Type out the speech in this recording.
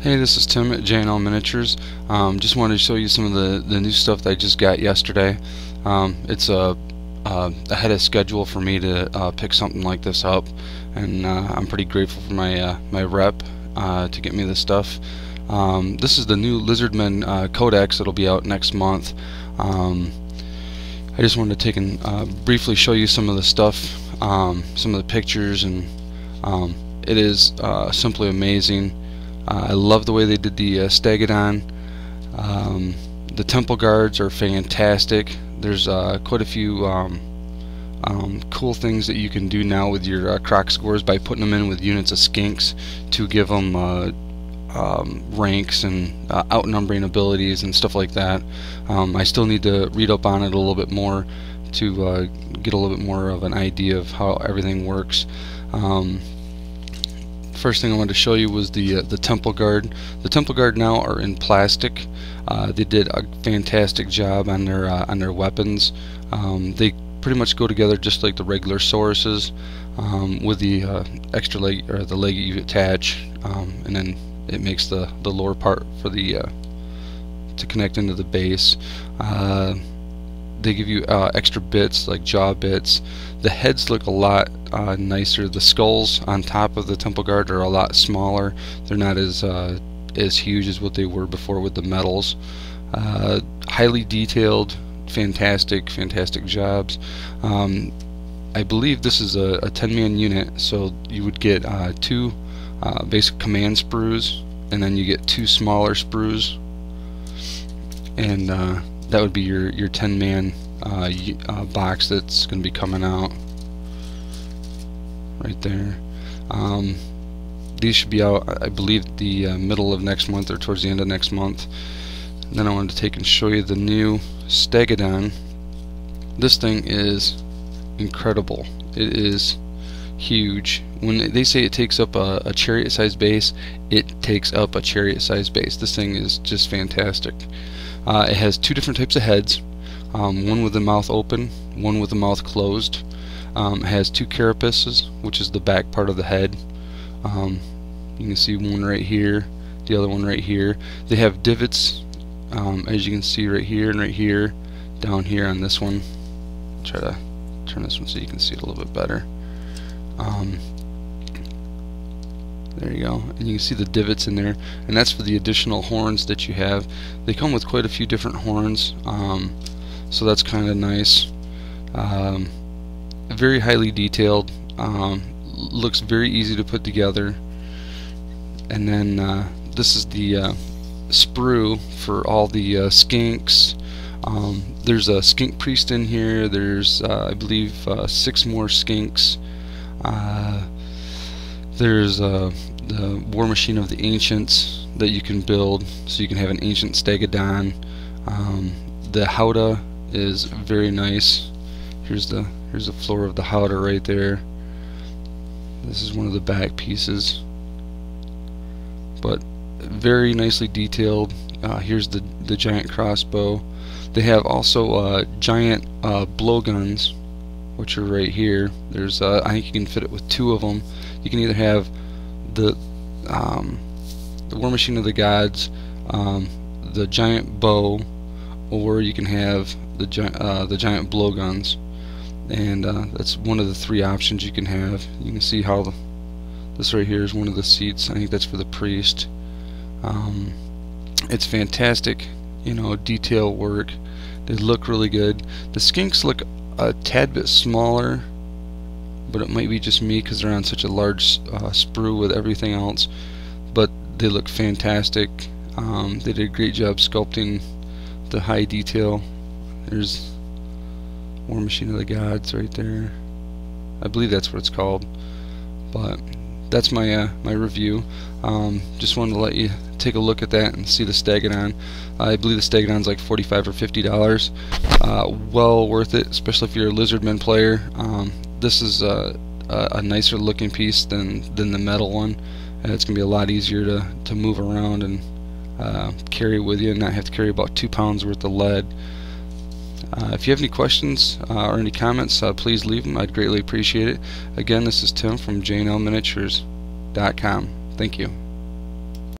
Hey, this is Tim at J&L Miniatures. Um, just wanted to show you some of the, the new stuff that I just got yesterday. Um, it's a, uh, ahead of schedule for me to uh, pick something like this up, and uh, I'm pretty grateful for my uh, my rep uh, to get me this stuff. Um, this is the new Lizardman uh, Codex that'll be out next month. Um, I just wanted to take and briefly show you some of the stuff, um, some of the pictures, and um, it is simply amazing. Uh, I love the way they did the uh, Stegadon. Um, the temple guards are fantastic. There's uh, quite a few um, um, cool things that you can do now with your uh, Kroxigors by putting them in with units of skinks to give them uh, um, ranks and uh, outnumbering abilities and stuff like that. Um, I still need to read up on it a little bit more to get a little bit more of an idea of how everything works. First thing I wanted to show you was the uh, the temple guard. The temple guard now are in plastic. Uh, they did a fantastic job on their uh, on their weapons. Um, they pretty much go together just like the regular Sauruses, um, with the uh, extra leg or the leg you attach, um, and then it makes the the lower part for the uh, to connect into the base. They give you uh, extra bits like jaw bits. The heads look a lot uh, nicer. The skulls on top of the temple guard are a lot smaller. They're not as uh, as huge as what they were before with the medals. Uh, highly detailed, fantastic, fantastic jobs. Um, I believe this is a, a 10-man unit, so you would get uh, two uh, basic command sprues, and then you get two smaller sprues, and that would be your your 10 man uh, uh, box that's going to be coming out right there. Um, these should be out I believe the uh, middle of next month or towards the end of next month. And then I wanted to take and show you the new Stegadon. this thing is incredible. It is huge. When they say it takes up a, a chariot sized base it takes up a chariot sized base. This thing is just fantastic uh, it has two different types of heads, um, one with the mouth open, one with the mouth closed. Um, has two carapaces, which is the back part of the head. Um, you can see one right here, the other one right here. They have divots, um, as you can see right here and right here, down here on this one. Try to turn this one so you can see it a little bit better. There you go. And you can see the divots in there. And that's for the additional horns that you have. They come with quite a few different horns. Um, so that's kind of nice. Um, very highly detailed. Um, looks very easy to put together. And then uh, this is the uh, sprue for all the uh, skinks. Um, there's a skink priest in here. There's, uh, I believe, uh, six more skinks. Uh, there's uh, the War Machine of the Ancients that you can build, so you can have an ancient stegadon Um, the Howdah is very nice. Here's the here's the floor of the Howdah right there. This is one of the back pieces, but very nicely detailed. Uh, here's the the giant crossbow. They have also uh, giant uh, blowguns, which are right here. There's uh, I think you can fit it with two of them you can either have the um, the War Machine of the Gods, um, the giant bow, or you can have the uh, the giant blowguns, and uh, that's one of the three options you can have. You can see how the, this right here is one of the seats. I think that's for the priest. Um, it's fantastic, you know, detail work. They look really good. The skinks look a tad bit smaller but it might be just me because they're on such a large uh, sprue with everything else. But they look fantastic. Um, they did a great job sculpting the high detail. There's War Machine of the Gods right there. I believe that's what it's called. But that's my uh, my review. Um, just wanted to let you take a look at that and see the Stegadon I believe the Stegadon's like 45 or 50 dollars. Uh, well worth it especially if you're a Lizardman player. Um, this is a, a, nicer looking piece than than the metal one. And it's gonna be a lot easier to, to move around and uh, carry with you and not have to carry about two pounds worth of lead. Uh, if you have any questions uh, or any comments uh, please leave them. I'd greatly appreciate it. Again this is Tim from JNLMiniatures.com thank you